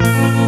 Znaš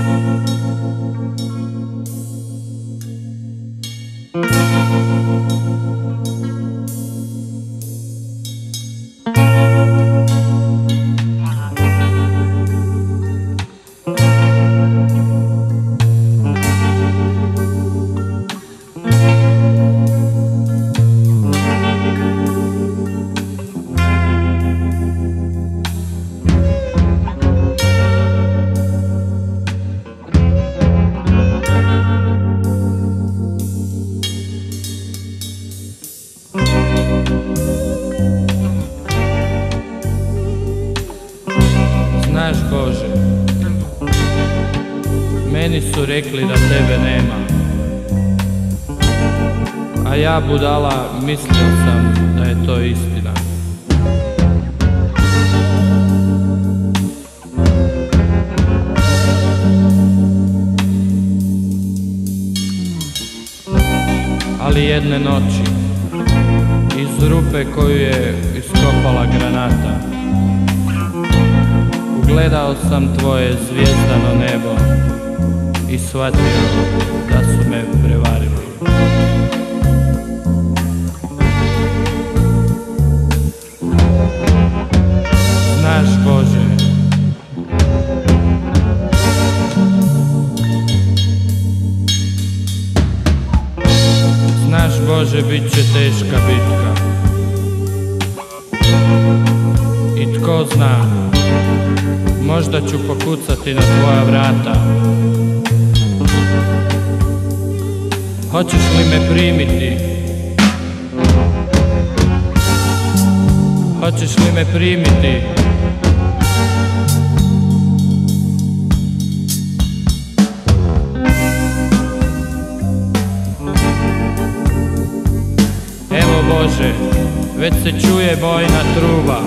meni su rekli da tebe nema. A ja budala mislio sam da je to istina. Ali jedne noći iz rupe koju je iskopala granata Ugledao sam tvoje zvijezdano nebo i shvatio da su me prevarili. Znaš Bože, Znaš Bože, bit će teška bitka I tko zna, možda ću pokucati na tvoja vrata Hoćeš li me primiti? Hoćeš li me primiti? Evo Bože, već se čuje bojna truba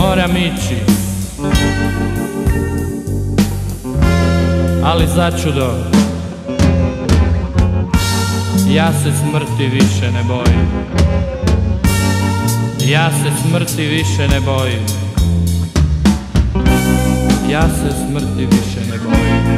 Moram ići Ali začudo Ja se smrti više ne bojim. Ja se smrti više ne bojim. Ja se smrti više ne bojim